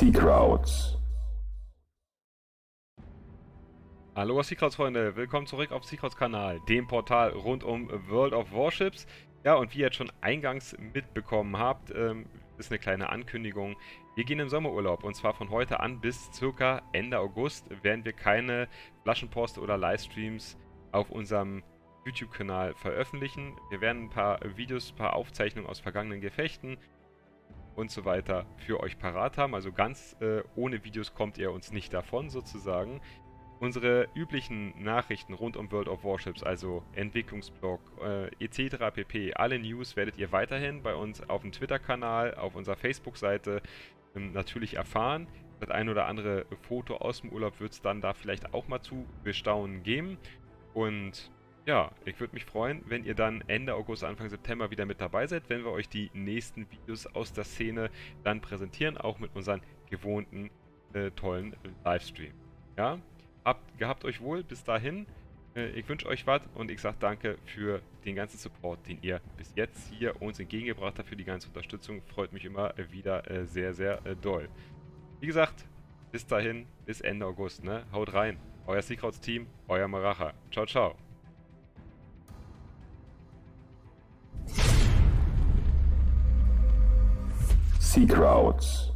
Seakrauts. Hallo Seakrauts Freunde, willkommen zurück auf Seakrauts Kanal, dem Portal rund um World of Warships. Ja, und wie ihr jetzt schon eingangs mitbekommen habt, ähm, ist eine kleine Ankündigung. Wir gehen in Sommerurlaub und zwar von heute an bis circa Ende August werden wir keine Flaschenpost oder Livestreams auf unserem YouTube-Kanal veröffentlichen. Wir werden ein paar Videos, ein paar Aufzeichnungen aus vergangenen Gefechten und so weiter für euch parat haben. Also ganz äh, ohne Videos kommt ihr uns nicht davon sozusagen. Unsere üblichen Nachrichten rund um World of Warships, also Entwicklungsblog äh, etc. pp, alle News werdet ihr weiterhin bei uns auf dem Twitter-Kanal, auf unserer Facebook-Seite ähm, natürlich erfahren. Das ein oder andere Foto aus dem Urlaub wird es dann da vielleicht auch mal zu bestaunen geben. Und ja, ich würde mich freuen, wenn ihr dann Ende August, Anfang September wieder mit dabei seid, wenn wir euch die nächsten Videos aus der Szene dann präsentieren, auch mit unseren gewohnten äh, tollen Livestream. Ja, Habt, gehabt euch wohl bis dahin. Äh, ich wünsche euch was und ich sage danke für den ganzen Support, den ihr bis jetzt hier uns entgegengebracht habt, für die ganze Unterstützung. Freut mich immer wieder äh, sehr, sehr äh, doll. Wie gesagt, bis dahin, bis Ende August. Ne? Haut rein. Euer Seakrauts-Team, euer Maracha. Ciao, ciao. sea crowds